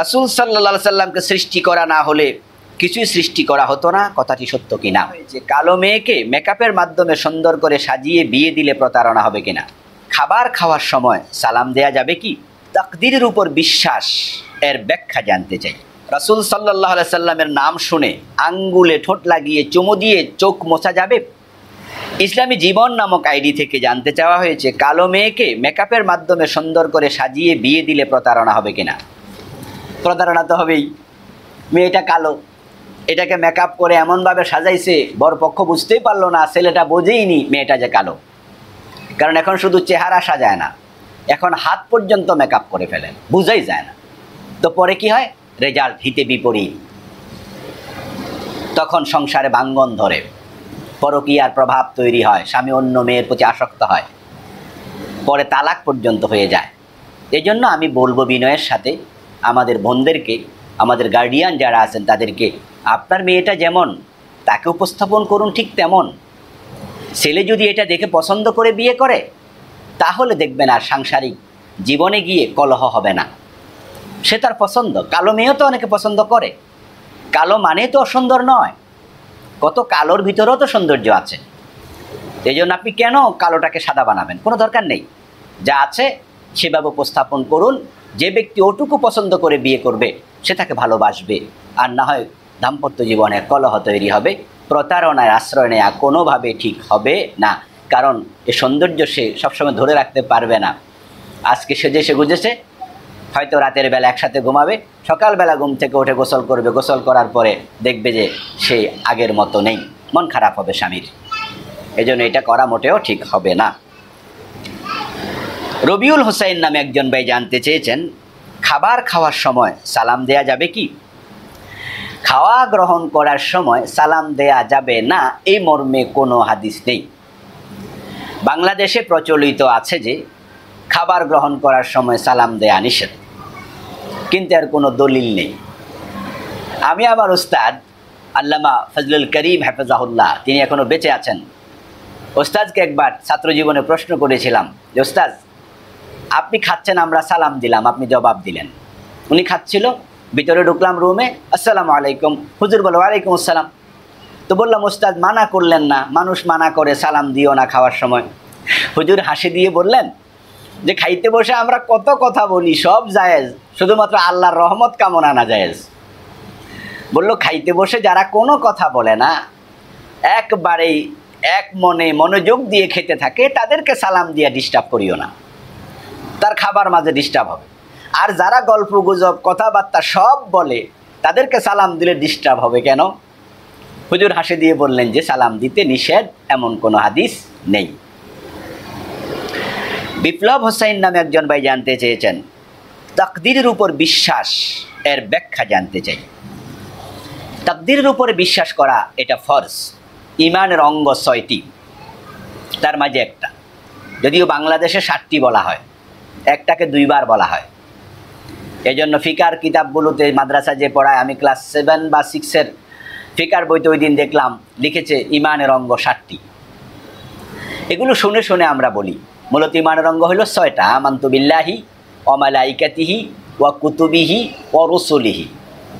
রাসুল সাল্লা সাল্লামকে সৃষ্টি করা না হলে কিছুই সৃষ্টি করা হতো না, কথাটি সত্য কিনা? যে কালো মেয়েকে মেকআপের মাধ্যমে সুন্দর করে সাজিয়ে বিয়ে দিলে প্রতারণা হবে কিনা? খাবার খাওয়ার সময় সালাম দেয়া যাবে কি? তাকদিরের উপর বিশ্বাস এর ব্যাখ্যা জানতে চাই। রাসুল সাল্লাহ সাল্লামের নাম শুনে আঙ্গুলে ঠোঁট লাগিয়ে চুমু দিয়ে চোখ মোছা যাবে? ইসলামী জীবন নামক আইডি থেকে জানতে চাওয়া হয়েছে, কালো মেয়েকে মেকআপের মাধ্যমে সুন্দর করে সাজিয়ে বিয়ে দিলে প্রতারণা হবে কিনা? প্রতারণা তো হবেই। মেয়েটা কালো। এটাকে মেকআপ করে এমনভাবে সাজাইছে, বরপক্ষ বুঝতেই পারল না, ছেলেটা বোঝেইনি মেয়েটা যে কালো। কারণ এখন শুধু চেহারা সাজায় না, এখন হাত পর্যন্ত মেকআপ করে ফেলেন বুঝাই যায় না। তো পরে কি হয়? রেজাল্ট হিতে বিপরীত। তখন সংসারে ভাঙ্গন ধরে। পরকীয়ার প্রভাব তৈরি হয়, স্বামী অন্য মেয়ের প্রতি আসক্ত হয়। পরে তালাক পর্যন্ত হয়ে যায়। এই জন্য আমি বলব বিনয়ের সাথে আমাদের বোনদেরকে আমাদের গার্ডিয়ান যারা আছেন তাদেরকে, আপনার মেয়েটা যেমন তাকে উপস্থাপন করুন ঠিক তেমন। ছেলে যদি এটা দেখে পছন্দ করে বিয়ে করে, তাহলে দেখবেন আর সাংসারিক জীবনে গিয়ে কলহ হবে না। সে তার পছন্দ, কালো মেয়েও তো অনেকে পছন্দ করে। কালো মানে তো অসুন্দর নয়, কত কালোর ভিতরেও তো সৌন্দর্য আছে। এই জন্য আপনি কেন কালোটাকে সাদা বানাবেন? কোনো দরকার নেই। যা আছে সেভাবে উপস্থাপন করুন। যে ব্যক্তি ওটুকু পছন্দ করে বিয়ে করবে, সে তাকে ভালোবাসবে। আর না হয় দাম্পত্য জীবনে কলহ তৈরি হবে, প্রতারণায়, আশ্রয় নেওয়া কোনোভাবে ঠিক হবে না। কারণ এ সৌন্দর্য সে সবসময় ধরে রাখতে পারবে না। আজকে সেজে সে গুজেছে, হয়তো রাতের বেলা একসাথে ঘুমাবে, সকালবেলা ঘুম থেকে উঠে গোসল করবে। গোসল করার পরে দেখবে যে সে আগের মতো নেই। মন খারাপ হবে স্বামীর। এই জন্য এটা করা মোটেও ঠিক হবে না। রবিউল হোসাইন নামে একজন ভাই জানতে চেয়েছেন, খাবার খাওয়ার সময় সালাম দেয়া যাবে কি? খাওয়া গ্রহণ করার সময় সালাম দেয়া যাবে না, এই মর্মে কোনো হাদিস নেই। বাংলাদেশে প্রচলিত আছে যে, খাবার গ্রহণ করার সময় সালাম দেয়া নিষেধ। কিন্তু আর কোনো দলিল নেই। আমি আমার উস্তাদ, আল্লামা ফজলুল করিম হাফেজাহুল্লাহ, তিনি এখনও বেঁচে আছেন। ওস্তাদকে একবার ছাত্র জীবনে প্রশ্ন করেছিলাম যে ওস্তাদ আপনি খাচ্ছেন, আমরা সালাম দিলাম, আপনি জবাব দিলেন। উনি খাচ্ছিল, ভিতরে ঢুকলাম রুমে, আসসালামু আলাইকুম। হুজুর বলো ওয়ালাইকুম আসসালাম। তো বললাম, ওস্তাদ, মানা করলেন না, মানুষ মানা করে সালাম দিও না খাওয়ার সময়। হুজুর হাসি দিয়ে বললেন, যে খাইতে বসে আমরা কত কথা বলি, সব জায়েজ, শুধুমাত্র আল্লাহর রহমত কামনা না জায়েজ। বলল, খাইতে বসে যারা কোনো কথা বলে না, একবারেই এক মনে মনোযোগ দিয়ে খেতে থাকে, তাদেরকে সালাম দিয়ে ডিস্টার্ব করিও না। তার খাবার মাঝে ডিস্টার্ব হবে। আর যারা গল্প গুজব, কথাবার্তা সব বলে, তাদেরকে সালাম দিলে ডিস্টার্ব হবে কেন? হুজুর হাসি দিয়ে বললেন যে, সালাম দিতে নিষেধ, এমন কোনো হাদিস নেই। বিপ্লব হোসাইন নামে একজন ভাই জানতে চেয়েছেন। তাকদিরের উপর বিশ্বাস, এর ব্যাখ্যা জানতে চাই। তাকদিরের উপরে বিশ্বাস করা এটা ফরজ। ইমানের অঙ্গ ছয়টি। তার মাঝে একটা। যদিও বাংলাদেশে ষাটটি বলা হয়। একটাকে দুইবার বলা হয়। এই জন্য ফিকার কিতাবগুলোতে মাদ্রাসা যে পড়ায়, আমি ক্লাস সেভেন বা সিক্সের ফিকার বইতে ওই দিন দেখলাম, লিখেছে ইমানের অঙ্গ ষাটটি এগুলো শুনে শুনে আমরা বলি, মূলত ইমানের অঙ্গ হলো ছয়টা, আমান্তু বিল্লাহি অমালাইকাতিহি ওয়া কুতুবিহি ও রসুলিহি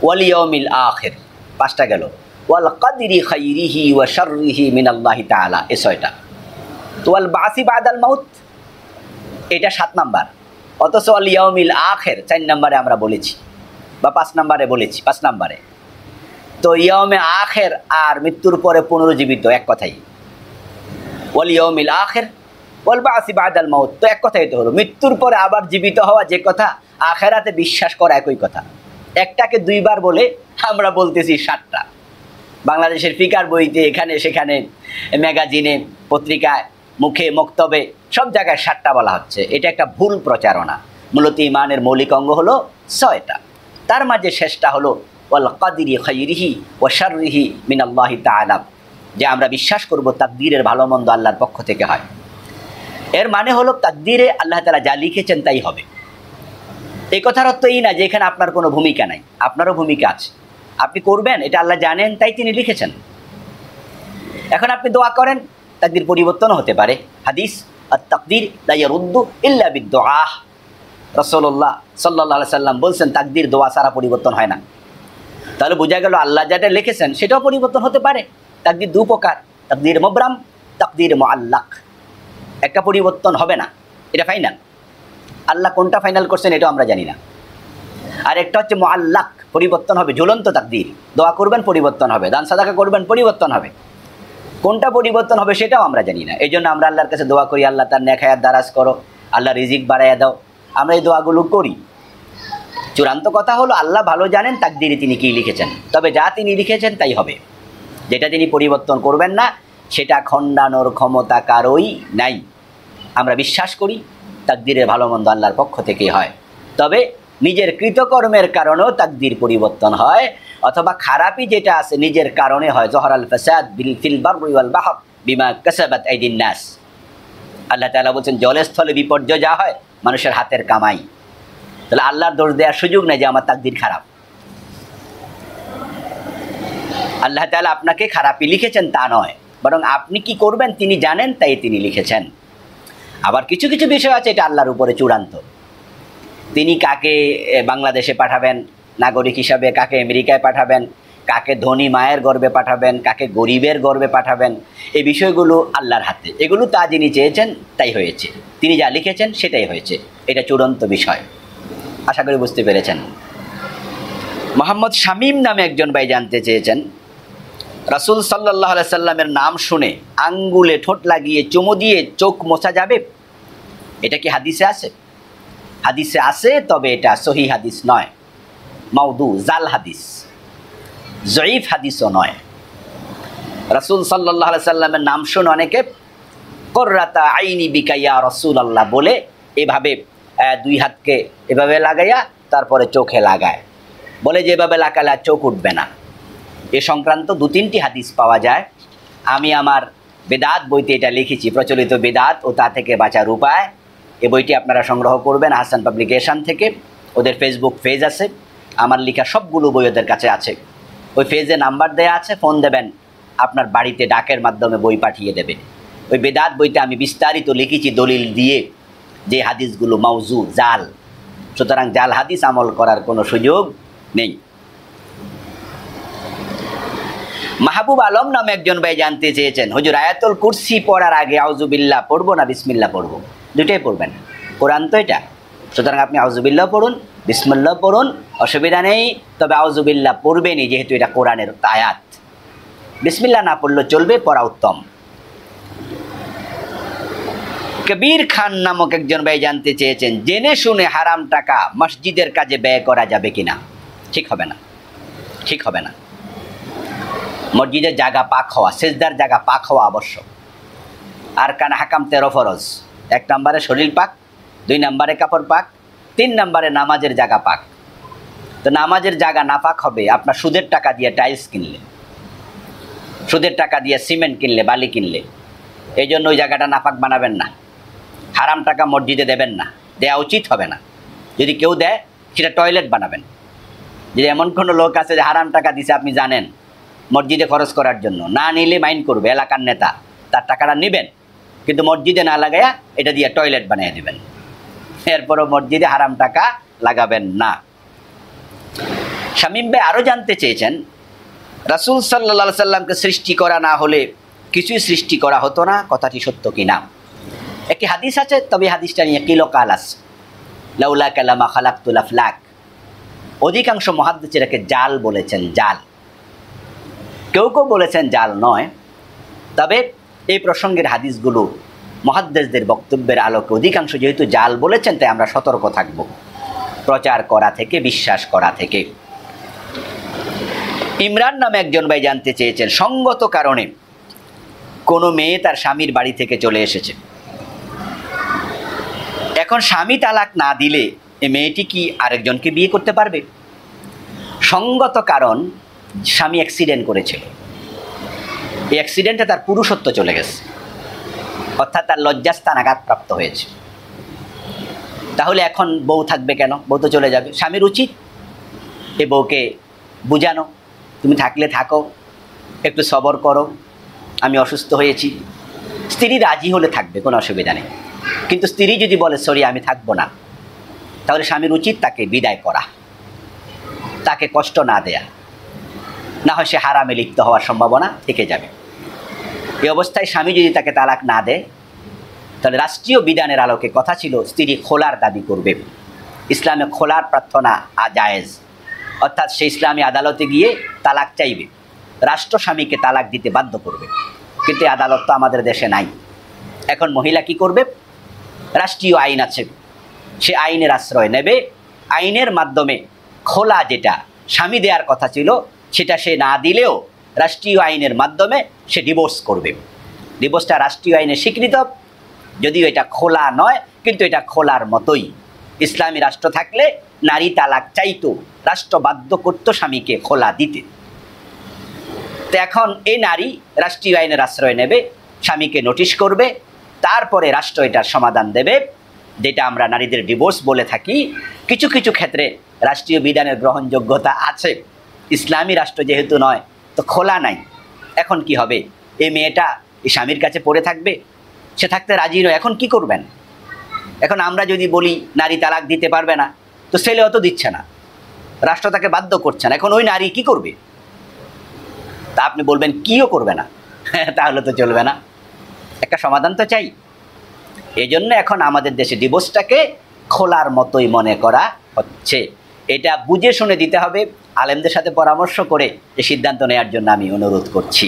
ওয়ালিয়মিল আখের। পাঁচটা গেল, ওয়াল কাদিরি খাইরিহি ওয়া শাররিহি মিনাল্লাহি তাআলা, এ ছয়টা। তো ওয়াল বাসি বাদাল মাউত এটা সাত নাম্বার। অথচ আল ইয়াউমিল আখের, চার নাম্বারে আমরা বলেছি বা পাঁচ নাম্বারে বলেছি, পাঁচ নাম্বারে। তো ইয়মে আখের আর মৃত্যুর পরে পুনরুজ্জীবিত, এক কথাই। ওয়াল ইয়মিল আখের, ওয়াল বাসি বাদাল মাউত, তো এক কথাই তো হলো, মৃত্যুর পরে আবার জীবিত হওয়া যে কথা, আখেরাতে বিশ্বাস করা একই কথা। একটাকে দুইবার বলে আমরা বলতেছি সাতটা। বাংলাদেশের ফিকার বইতে এখানে সেখানে, ম্যাগাজিনে, পত্রিকায় মুখে মক্তবে সব জায়গায় সাতটা বলা হচ্ছে। এটা একটা ভুল প্রচারণা। মূলত ইমানের মৌলিক অঙ্গ হলো ছয়টা। তার মাঝে শেষটা হলো, ওয়াল কাদিরি খৈরিহি ও শাররিহি মিনাল্লাহি তাআলা। যে আমরা বিশ্বাস করব তাকদীরের ভালো মন্দ আল্লাহর পক্ষ থেকে হয়। এর মানে হলো তাকদীরে আল্লাহ তালা যা লিখেছেন তাই হবে। এই কথার অর্থ এই না যে এখানে আপনার কোনো ভূমিকা নাই। আপনারও ভূমিকা আছে। আপনি করবেন, এটা আল্লাহ জানেন, তাই তিনি লিখেছেন। এখন আপনি দোয়া করেন তাকদির পরিবর্তন হতে পারে। হাদিস আর তাকদির দাইয়ারুদ্দু ইল্লা বিদ্দোয়াহ রসল্লাহ সাল্লাহ সাল্লাম বলছেন, তাকদির, দোয়া সারা পরিবর্তন হয় না। তাহলে বোঝা গেল আল্লাহ যেটা লিখেছেন, সেটাও পরিবর্তন হতে পারে। তাকদির দু প্রকার, তাকদির মোবরাম, তাকদির মো আল্লাহ একটা পরিবর্তন হবে না, এটা ফাইনাল। আল্লাহ কোনটা ফাইনাল করছেন, এটাও আমরা জানি না। আর একটা হচ্ছে মো আল্লাহ পরিবর্তন হবে, ঝুলন্ত তাকদির। দোয়া করবেন, পরিবর্তন হবে। দান সাদাকা করবেন, পরিবর্তন হবে। কোনটা পরিবর্তন হবে সেটাও আমরা জানি না। এই জন্য আমরা আল্লাহর কাছে দোয়া করি, আল্লাহ তার নেখায়াত দারাজ করো আল্লাহ রিজিক বাড়াইয়া দাও। আমরা এই দোয়াগুলো করি। চূড়ান্ত কথা হলো, আল্লাহ ভালো জানেন তাকদিরে তিনি কী লিখেছেন। তবে যা তিনি লিখেছেন তাই হবে। যেটা তিনি পরিবর্তন করবেন না, সেটা খণ্ডানোর ক্ষমতা কারোই নাই। আমরা বিশ্বাস করি, তাকদিরের ভালো মন্দ আল্লাহর পক্ষ থেকেই হয়। তবে নিজের কৃতকর্মের কারণেও তাকদির পরিবর্তন হয়। অথবা খারাপই যেটা আছে নিজের কারণে হয়, জহর আল ফাসাদ বিল বারুয়াল বাহব বিমা কাসাবাত আইদিন নাস। আল্লাহ তাআলা বলছেন জলস্থলে বিপর্যয় যা হয়, মানুষের হাতের কামাই। তাহলে আল্লাহর দোষ দেওয়ার সুযোগ নেই যে আমার তাকদির খারাপ। আল্লাহ তাআলা আপনাকে খারাপই লিখেছেন, তা নয়। বরং আপনি কি করবেন, তিনি জানেন, তাই তিনি লিখেছেন। আবার কিছু কিছু বিষয় আছে, এটা আল্লাহর উপরে চূড়ান্ত। তিনি কাকে বাংলাদেশে পাঠাবেন নাগরিক হিসাবে কাকে আমেরিকায় পাঠাবেন, কাকে ধনী মায়ের গর্বে পাঠাবেন, কাকে গরিবের গর্বে পাঠাবেন, এই বিষয়গুলো আল্লাহর হাতে। এগুলো তা যিনি চেয়েছেন, তাই হয়েছে। তিনি যা লিখেছেন, সেটাই হয়েছে। এটা চূড়ান্ত বিষয়। আশা করি বুঝতে পেরেছেন। মোহাম্মদ শামীম নামে একজন ভাই জানতে চেয়েছেন। রাসুল সাল্লাহ সাল্লামের নাম শুনে আঙ্গুলে ঠোঁট লাগিয়ে চুমু দিয়ে চোখ মোছা যাবে? এটা কি হাদিসে আছে? হাদিসে আছে, তবে এটা সহি হাদিস নয়। মাউদু জাল হাদিস। জয়ীফ হাদিসও নয়। রাসুল সাল্লাহ সাল্লামের নাম শুনে অনেকে, কর্রাতা আইনি বিকাইয়া রসুল আল্লাহ বলে এভাবে দুই হাতকে এভাবে লাগাইয়া তারপরে চোখে লাগায়। বলে যে এভাবে লাগালে আর চোখ উঠবে না। এ সংক্রান্ত দু তিনটি হাদিস পাওয়া যায়। আমি আমার বেদাত বইতে এটা লিখেছি, প্রচলিত বেদাত ও তা থেকে বাঁচার উপায়। এ বইটি আপনারা সংগ্রহ করবেন হাসান পাবলিকেশন থেকে। ওদের ফেসবুক পেজ আছে। আমার লেখা সবগুলো বই ওদের কাছে আছে। ওই পেজে নাম্বার দেয়া আছে, ফোন দেবেন, আপনার বাড়িতে ডাকের মাধ্যমে বই পাঠিয়ে দেবে। ওই বেদাত বইতে আমি বিস্তারিত লিখেছি দলিল দিয়ে, যে হাদিসগুলো মাউজু জাল। সুতরাং জাল হাদিস আমল করার কোনো সুযোগ নেই। মাহবুব আলম নামে একজন ভাই জানতে চেয়েছেন, হুজুর, আয়াতুল কুরসি পড়ার আগে আউজুবিল্লাহ পড়ব না বিসমিল্লাহ পড়ব? দুটোই পড়বেন। কোরআন তো এটা। সুতরাং আপনি আউজুবিল্লাহ পড়ুন বিসমিল্লাহ পড়ুন, অসুবিধা নেই। তবে আউজুবিল্লাহ পড়বেনই, যেহেতু এটা কোরআনের আয়াত। বিসমিল্লা না পড়লেও চলবে, পড়া উত্তম। কবির খান নামক একজন ভাই জানতে চেয়েছেন, জেনে শুনে হারাম টাকা মসজিদের কাজে ব্যয় করা যাবে কিনা? ঠিক হবে না। ঠিক হবে না। মসজিদের জায়গা পাক হওয়া, সেজদার জায়গা পাক হওয়া আবশ্যক। আর কান হাকাম তেরো ফরজ এক নম্বরে শরীর পাক, দুই নম্বরে কাপড় পাক তিন নম্বরে নামাজের জায়গা পাক। তো নামাজের জায়গা না পাক হবে, আপনার সুদের টাকা দিয়ে টাইলস কিনলে, সুদের টাকা দিয়ে সিমেন্ট কিনলে, বালি কিনলে, এই জন্য ওই জায়গাটা নাপাক বানাবেন না। হারাম টাকা মসজিদে দেবেন না দেওয়া উচিত হবে না। যদি কেউ দেয়, সেটা টয়লেট বানাবেন। যদি এমন কোনো লোক আছে যে হারাম টাকা দিছে, আপনি জানেন, মসজিদে খরচ করার জন্য। না নিলে মাইন্ড করবে, এলাকার নেতা, তার টাকাটা নেবেন, কিন্তু মসজিদে না লাগাইয়া এটা দিয়ে টয়লেট বানিয়ে দেবেন। এরপরও মসজিদে হারাম টাকা লাগাবেন না। শামীম ভাই আরও জানতে চেয়েছেন, রাসুল সাল্লা সাল্লামকে সৃষ্টি করা না হলে কিছুই সৃষ্টি করা হতো না, কথাটি সত্য কি না একটি হাদিস আছে, তবে হাদিসটা নিয়ে কিলো কাল আছে? লাউলা কালামা খালাকুল আফলাক। অধিকাংশ মহাদ্দিসেরাকে জাল বলেছেন, জাল। কেউ কেউ বলেছেন জাল নয়, তবে এই প্রসঙ্গের হাদিসগুলো মহাদ্দেশদের বক্তব্যের আলোকে অধিকাংশ যেহেতু জাল বলেছেন, তাই আমরা সতর্ক থাকব। প্রচার করা থেকে, বিশ্বাস করা থেকে। ইমরান নামে একজন ভাই জানতে চেয়েছেন, সঙ্গত কারণে কোনো মেয়ে তার স্বামীর বাড়ি থেকে চলে এসেছে। এখন স্বামী তালাক না দিলে এ মেয়েটি কি আরেকজনকে বিয়ে করতে পারবে? সঙ্গত কারণ, স্বামী অ্যাক্সিডেন্ট করেছিল। এই অ্যাক্সিডেন্টে তার পুরুষত্ব চলে গেছে। অর্থাৎ তার লজ্জাস্থান আঘাতপ্রাপ্ত হয়েছে। তাহলে এখন বউ থাকবে কেন? বউ তো চলে যাবে। স্বামীর উচিত এ বউকে বুঝানো। তুমি থাকলে থাকো, একটু সবর করো, আমি অসুস্থ হয়েছি। স্ত্রী রাজি হলে থাকবে, কোনো অসুবিধা নেই। কিন্তু স্ত্রী যদি বলে, সরি, আমি থাকব না, তাহলে স্বামীর উচিত তাকে বিদায় করা। তাকে কষ্ট না দেয়া। না হয় সে হারামে লিপ্ত হওয়ার সম্ভাবনা থেকে যাবে। এই অবস্থায় স্বামী যদি তাকে তালাক না দেয়, তাহলে রাষ্ট্রীয় বিধানের আলোকে কথা ছিল, স্ত্রী খোলার দাবি করবে। ইসলামে খোলার প্রার্থনা জায়েজ অর্থাৎ সে ইসলামী আদালতে গিয়ে তালাক চাইবে। রাষ্ট্র স্বামীকে তালাক দিতে বাধ্য করবে। কিন্তু আদালত তো আমাদের দেশে নাই। এখন মহিলা কি করবে? রাষ্ট্রীয় আইন আছে। সে আইনের আশ্রয় নেবে। আইনের মাধ্যমে খোলা যেটা স্বামী দেওয়ার কথা ছিল, সেটা সে না দিলেও রাষ্ট্রীয় আইনের মাধ্যমে সে ডিভোর্স করবে। ডিভোর্সটা রাষ্ট্রীয় আইনে স্বীকৃত, যদিও এটা খোলা নয়, কিন্তু এটা খোলার মতোই। ইসলামী রাষ্ট্র থাকলে নারী তালাক চাইতো, রাষ্ট্র বাধ্য করতো স্বামীকে খোলা দিতে। তো এখন এই নারী রাষ্ট্রীয় আইনের আশ্রয় নেবে, স্বামীকে নোটিশ করবে, তারপরে রাষ্ট্র এটার সমাধান দেবে, যেটা আমরা নারীদের ডিভোর্স বলে থাকি। কিছু কিছু ক্ষেত্রে রাষ্ট্রীয় বিধানের গ্রহণযোগ্যতা আছে। ইসলামী রাষ্ট্র যেহেতু নয় তো খোলা নাই। এখন কি হবে? এই মেয়েটা এই স্বামীর কাছে পড়ে থাকবে? সে থাকতে রাজি নয়, এখন কি করবেন? এখন আমরা যদি বলি, নারী তালাক দিতে পারবে না, তো ছেলে তো দিচ্ছে না। রাষ্ট্র তাকে বাধ্য করছে না, এখন ওই নারী কি করবে? তা আপনি বলবেন, কিও করবে না? তাহলে তো চলবে না। একটা সমাধান তো চাই। এজন্য এখন আমাদের দেশে ডিভোর্সটাকে খোলার মতোই মনে করা হচ্ছে। এটা বুঝে শুনে দিতে হবে। আলেমদের সাথে পরামর্শ করে যে সিদ্ধান্ত নেওয়ার জন্য আমি অনুরোধ করছি।